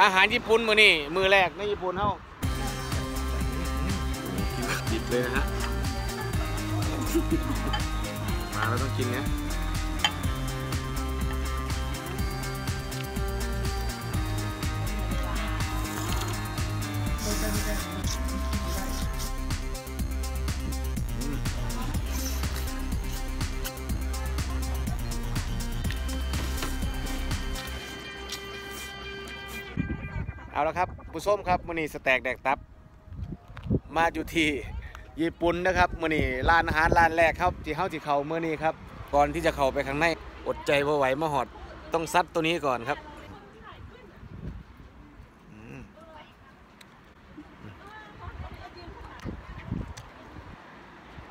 อาหารญี่ปุ่นมือนี่มือแรกในญี่ปุ่นเฮากินดิบเลยนะฮะ มาแล้วต้องกินเนี้ย เอาละครับผู้ส้มครับมือนีสแต็กแดกตับ มาอยู่ที่ญี่ปุ่นนะครับมือนีร้านอาหารร้านแรกครับที่เฮาที่เขาเมื่อนี้ครับก่อนที่จะเข้าไปข้างในอดใจบ่ไหวมาหอดต้องซัดตัวนี้ก่อนครับ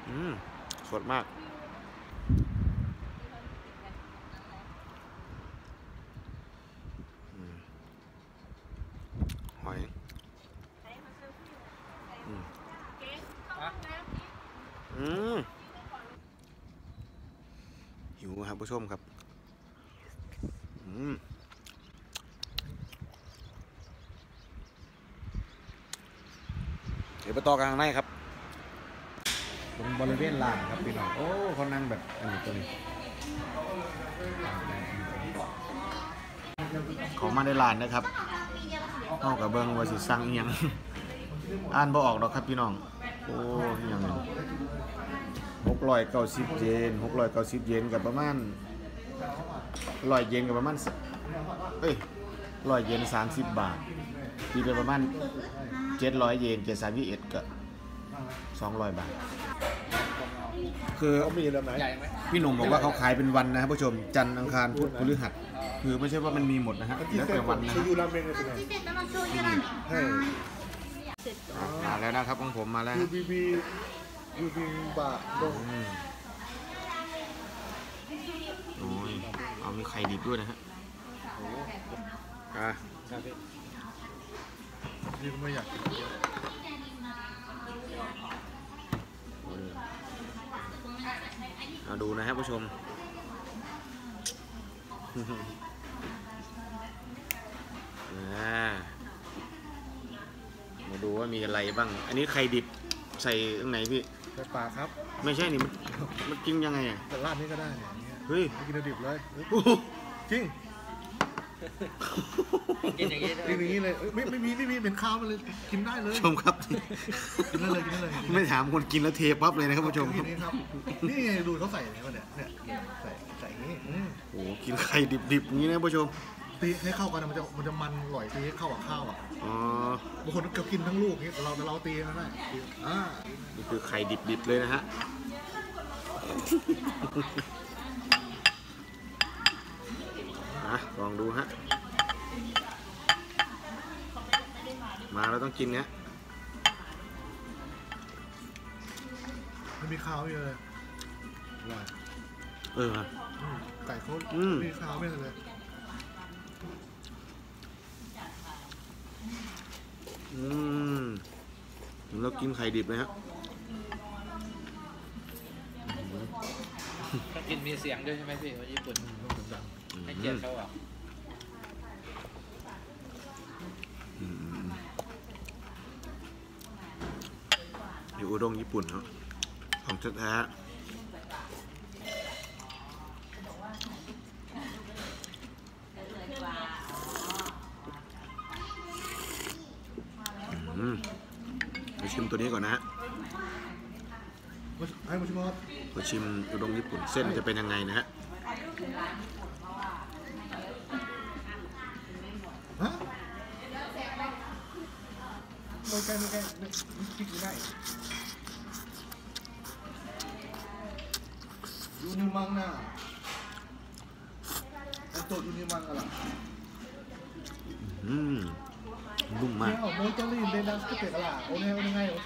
อืมสดมาก อืมหอย อืมอืมหิวครับผู้ชมครับ อืมเดี๋ยวไปต่อกันข้างในครับตรงบริเวณลานครับพี่น้อง โอ้เขานั่งแบบอันนี้ตัวนี้เขามาได้ลานนะครับเอากับเบิงว่าสิสั่งเอียง อ่านบ่ออกดอกครับพี่น้อง โอ้ยยังหกร้อยเก้าสิบเยนหกร้อยเก้าสิบเยนกับประมาณร้อยเยนกับประมาณสเอ้ยร้อยเยนสามสิบบาทตีไปประมาณเจ็ดร้อยเยนเจ็ดสามยี่เอ็ดก็สองร้อยบาท คือเขามีแล้วไหมพี่หนุ่มบอกว่าเขาขายเป็นวันนะครับผู้ชมจันทร์อังคารพุธพฤหัสคือไม่ใช่ว่ามันมีหมดนะฮะที่แล้วเซ็แต่ตวันนะคือฮะยูรา เมงเลยเป็นไงให้มาแล้วนะครับของผมมาแล้ว ยูบีบียูบีบะดงอืมโอ้ยเอามีไข่ดิบด้วยนะฮะอะนี่ก็ไม่อยากกินเอาดูนะฮะผู้ชม อ่า มาดูว่ามีอะไรบ้าง อันนี้ไข่ดิบใส่ตรงไหนพี่แต่ปลาครับ ไม่ใช่นี่มันมันกินยังไงอะแต่ราดนี่ก็ได้เนี่ยอย่างเงี้ยเฮ้ยไม่กินดิบเลยโอ้โหจริงกินอย่างนี้กินอย่างนี้เลยไม่ไม่มีไม่มีเป็นข้าวมาเลยกินได้เลยชมครับ กินได้เลยกินได้เลยไม่ถามคนกินแล้วเทปั๊บเลยนะครับผู้ชมคกิรับนนี่ครับนี่ไงดูเขาใส่อะไรวะเนี่ยเนี่ยใส่ใส่อย่างนี้อืมโอ้โหกินไข่ดิบๆอย่างนี้นะผู้ชม ตีให้เข้ากันนะมันจะมันจะมันอร่อยตีให้เข้ากับข้าวอะอ๋อบางคนก็กินทั้งลูกนี่เราแต่เราตีนะได้อ่านี่คือไข่ดิบๆเลยนะฮะ อะลองดูฮะ มาแล้วต้องกินเนี้ยไม่มีข้าวเลยเออ อืมไก่เขาอืมไม่มีข้าวไม่เลย อืมเรากินไข่ดิบไหมฮะต้องกินมีเสียงด้วยใช่ไหมพี่ว่าญี่ปุ่นให้เกียรติเขาอะอืมอยู่อุด้งญี่ปุ่นครับของแท้ ชิมตัวนี้ก่อนนะฮะให้มาชิมครับมาชิมอุด้งญี่ปุ่นเส้นจะเป็นยังไงนะฮะฮะไม่ใกล้ไม่ใกล้ไม่คิดไม่ได้ยูนิมังน่ะไอตัวยูนิมังอะไรอืม นุ่มมากเนี่ยโมเจอรี่เดนัสก็เตะกะลาโอเนโอเ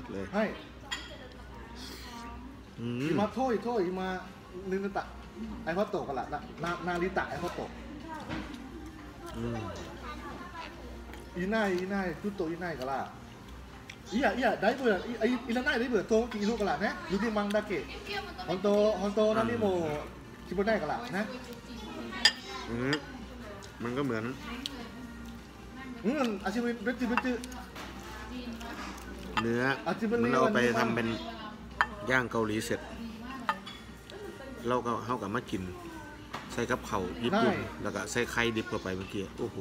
เลยให้อืมอิมาโทยโทยอิมาลินตะไอพ่ตโตกันละนะนานาริตะไอพ่ตโตอืมอีน่ายอีน่ายจุดโตอีน่ายกันละอีอะอีอะได้เบื่ออีอีอีละน่ายได้เบื่อโตกี่ลูกกันละนะยูกิมังดาเกะฮอนโตฮอนโตนั่นนี่โมคิโบได้กันละนะอืมมันก็เหมือนอืมอาชิมิเบจิเบจิ เนื้อมันเอาไปทำเป็นย่างเกาหลีเสร็จ เราก็เข้ากับมากิน ใส่กับเข่าญี่ปุ่น แล้วก็ใส่ไข่ดิบเข้าไปเมื่อกี้โอ้โห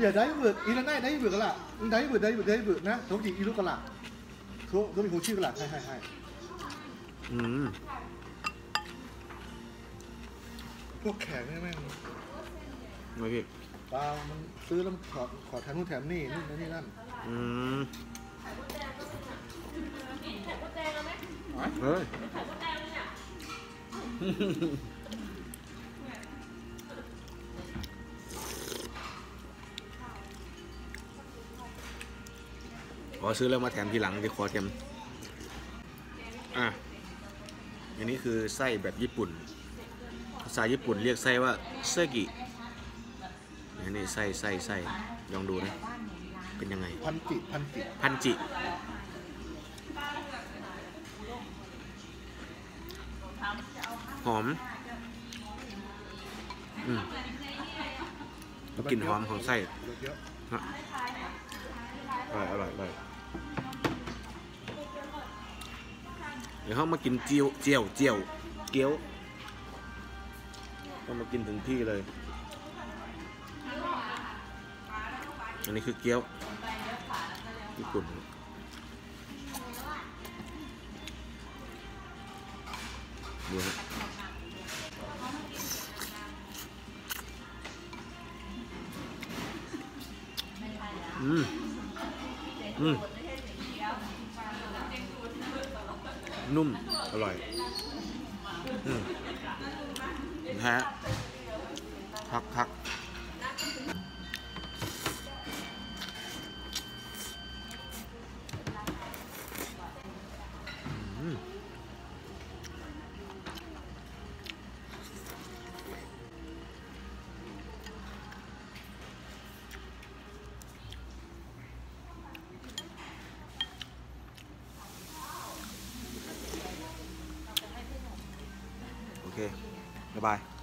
อย่าได้เบิดอีละได้ได้เบิอกันละได้เบิอได้เบิอได้เบิอนะทุกทีอีลูกกันละทุกทุกทีหูชื่อกันละใช่ใช่ใช่อืมพวกแขกนี่แม่งไม่พี่ปลามันซื้อแล้วขอขอแถมนู่นแถมนี่นู่นนี่นั่น อืมเฮ้ยขอซื้อแล้วมาแถมทีหลังจะขอแถมอะ อันนี้คือไส้แบบญี่ปุ่น ภาษาญี่ปุ่นเรียกไส้ว่าเซกิอันนี้ไส้ไส้ไส้ลองดูนะ เป็นยังไง พันจิพันจิพันจิ หอมอืมแล้วกลิ่นหอมของไส้เยอะฮะอร่อยอร่อยอร่อยเดี๋ยวเขามากินเจียวเจียวเจียวเกี๊ยวต้องมากินถึงที่เลย อันนี้คือเกี๊ยวญี่ปุ่นดูฮะอืมอืมนุ่ม อร่อย อืมแท้พักพัก Bye bye.